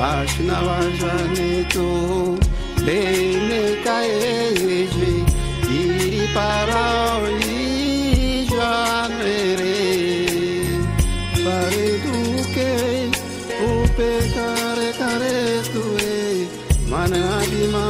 başnawa janito bene kaeje iri já janere pare duke upe kare é kare é tue manadima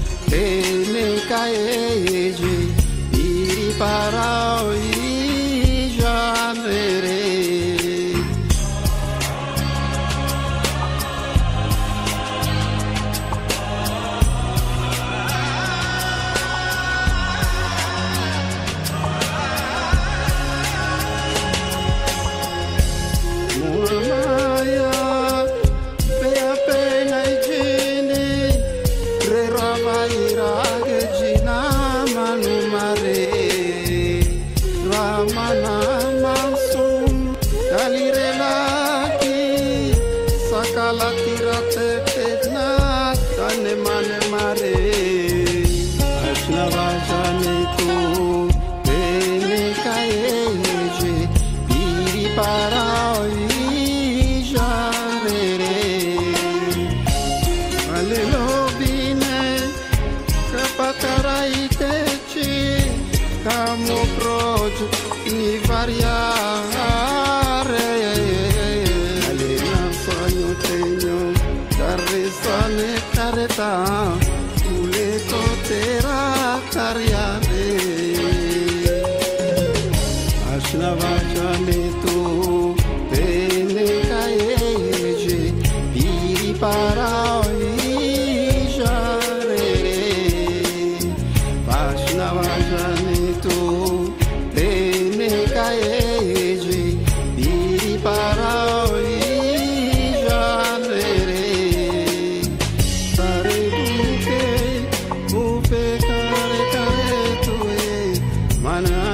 E me cae, ir para mana yangu ni variare alinafanya tenyo daresane kareta uletotera kariare ashnavachamitu te sana